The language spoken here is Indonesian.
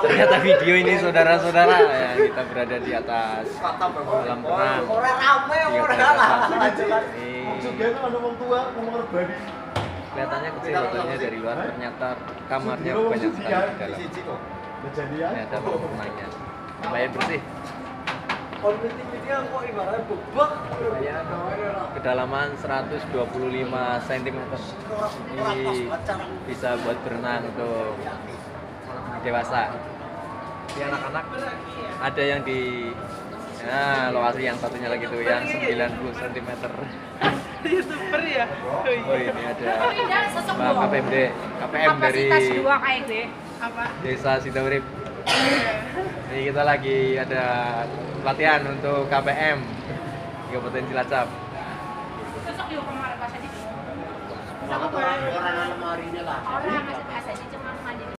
ternyata video ini saudara-saudara ya kita berada di atas kolam renang. Orang rame, orang atas. Ini Juga orang tua, ngomong rebani. kelihatannya kecil hotelnya dari luar ternyata kamarnya banyak sekali di dalam. Kejadian. ini ada kolam renangnya lumayan bersih. Lumayan kedalaman 125 cm ini bisa buat berenang untuk dewasa di anak-anak ada yang di ya lokasi yang satunya lagi tuh yang 90 cm youtuber ya oh ini ada Kok indah sosok Mbak dua. KPMD KPM dari Kapasitas dua kayak gue. apa Desa Sidaurip ini kita lagi ada pelatihan untuk KPM di Kabupaten Cilacap Sosok dua kemarin pas aja. Orang lemari ini lah. Orang